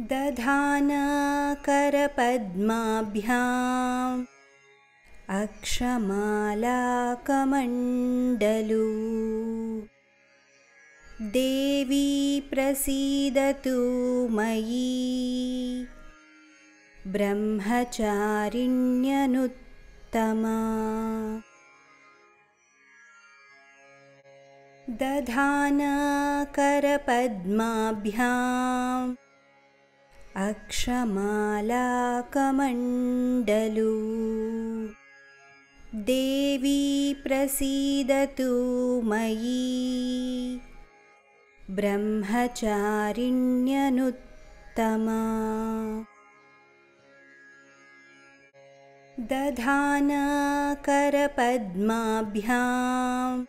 दधानकरपद्माभ्याम् अक्षमालाकमण्डलू। देवी प्रसीदतु मयि। ब्रह्मचारिण्यनुत्तमा। दधानकरपद्माभ्याम् अक्षमालाकमण्डलू। देवी प्रसीदतु मयि। ब्रह्मचारिण्यनुत्तमा। दधानकरपद्माभ्याम्।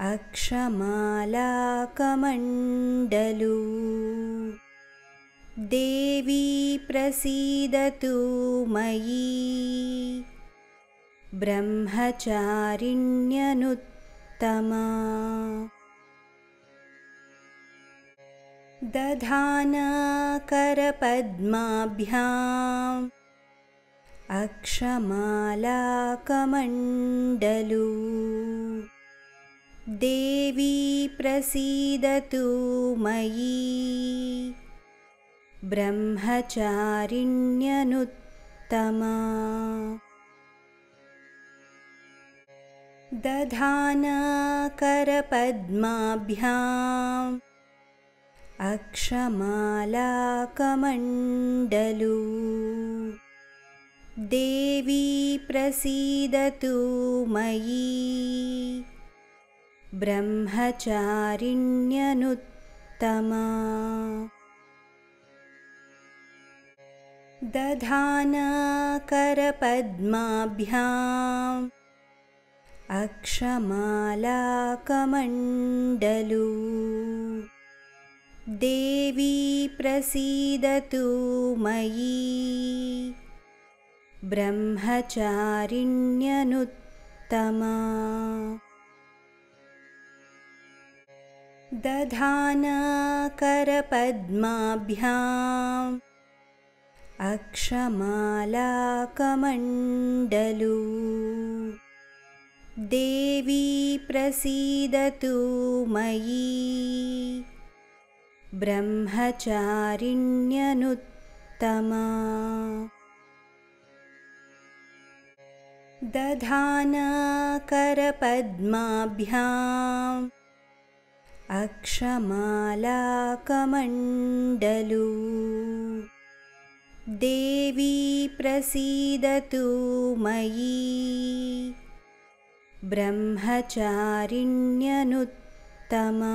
अक्षमालाकमण्डलू देवी प्रसीदतु मयि। ब्रह्मचारिण्यनुत्तमा। दधानकरपद्माभ्याम्। अक्षमालाकमण्डलू। देवी प्रसीदतु मयि ब्रह्मचारिण्यनुत्तमा। दधानकरपद्माभ्याम् अक्षमालाकमण्डलू। देवी प्रसीदतु मयि। ब्रह्मचारिण्यनुत्तमा दधानकरपद्माभ्याम् अक्षमालाकमण्डलू। देवी प्रसीदतु मयि। ब्रह्मचारिण्यनुत्तमा। दधानकरपद्माभ्याम् अक्षमालाकमण्डलू। देवी प्रसीदतु मयि। ब्रह्मचारिण्यनुत्तमा। दधानकरपद्माभ्याम्। अक्षमालाकमण्डलू देवी प्रसीदतु मयि। ब्रह्मचारिण्यनुत्तमा।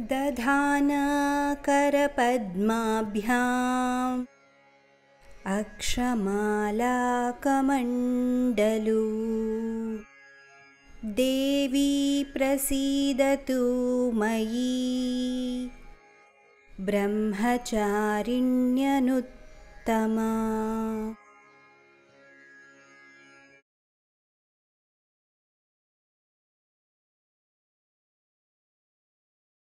दधानकरपद्माभ्याम्। अक्षमालाकमण्डलू। देवी प्रसीदतु मयि ब्रह्मचारिण्यनुत्तमा